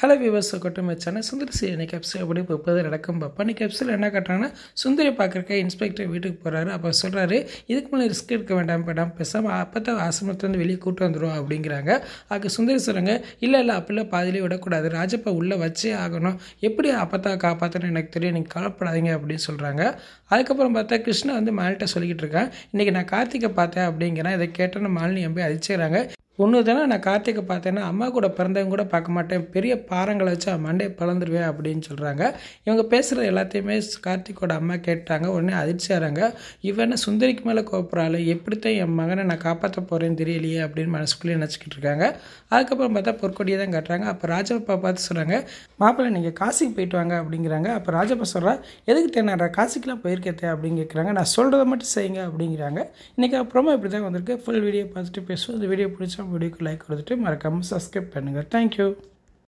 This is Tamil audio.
ஹலோ வியூவர்ஸ் கொட்டும் சேனல் சுந்தரி சீரணி கேப்ஸில் எப்படி முப்பது நடக்கும் பப்பானி கேப்ஸில் என்ன கட்டுறாங்கன்னா சுந்தரி பார்க்குறக்க இன்ஸ்பெக்டர் வீட்டுக்கு போகிறாரு அப்போ சொல்கிறாரு இதுக்கு மேலே ரிஸ்க் எடுக்க வேண்டாம் வேண்டாம் பேசாமல் அப்போ தான் ஆசிரமத்துலேருந்து வெளியே கூட்டு வந்துடும் அப்படிங்கிறாங்க. அதுக்கு சுந்தரி சொல்கிறாங்க இல்லை இல்லை அப்படிலாம் பாதிலே விடக்கூடாது. ராஜப்பா உள்ளே வச்சே ஆகணும். எப்படி அப்பத்தா காப்பாற்றணும் எனக்கு தெரியும். நீங்கள் கவலைப்படாதீங்க அப்படின்னு சொல்கிறாங்க அதுக்கப்புறம் பார்த்தா கிருஷ்ணா வந்து மாலிட்ட சொல்லிக்கிட்டு இருக்கேன். இன்றைக்கி நான் கார்த்திகை பார்த்தேன் அப்படிங்கிறேன். இதை கேட்டோன்னு மாலினி எம்பி அதிர்ச்சிக்கிறாங்க ஒன்று தானே நான் கார்த்திகை பார்த்தேன்னா அம்மா கூட பிறந்தவங்க கூட பார்க்க மாட்டேன். பெரிய பாறங்களை வச்சு மண்டே பிறந்துருவேன் அப்படின்னு சொல்கிறாங்க இவங்க பேசுகிற எல்லாத்தையுமே கார்த்திகோட அம்மா கேட்டாங்க. உடனே அதிர்ச்சியாகிறாங்க இவன் சுந்தரிக்கு மேலே கோப்புறாள் எப்படித்தான் என் மகனை நான் காப்பாற்ற போகிறேன்னு தெரியலையே அப்படின்னு மனசுக்குள்ளேயே நினச்சிக்கிட்டு இருக்காங்க. அதுக்கப்புறம் பார்த்தா பொற்கொடியை தான் காட்டுறாங்க. அப்போ ராஜப்பா பார்த்து சொல்கிறாங்க மாப்பிள்ளை நீங்கள் காசிக்கு போயிட்டு வாங்க அப்படிங்கிறாங்க. அப்போ ராஜப்பா சொல்கிறா எதுக்கு தேனாரா காசிக்கெலாம் போயிருக்கேன் அப்படின்னு கேட்குறாங்க நான் சொல்கிறத மட்டும் செய்யுங்க அப்படிங்கிறாங்க. இன்றைக்கி அப்புறமா இப்படி தான் வந்திருக்கு. ஃபுல் வீடியோ பார்த்துட்டு பேசுவோம். இந்த வீடியோ பிடிச்சா வீடியோக்கு லைக் கொடுத்துட்டு மறக்காமல் சப்ஸ்கிரைப் பண்ணுங்கள் தேங்க்யூ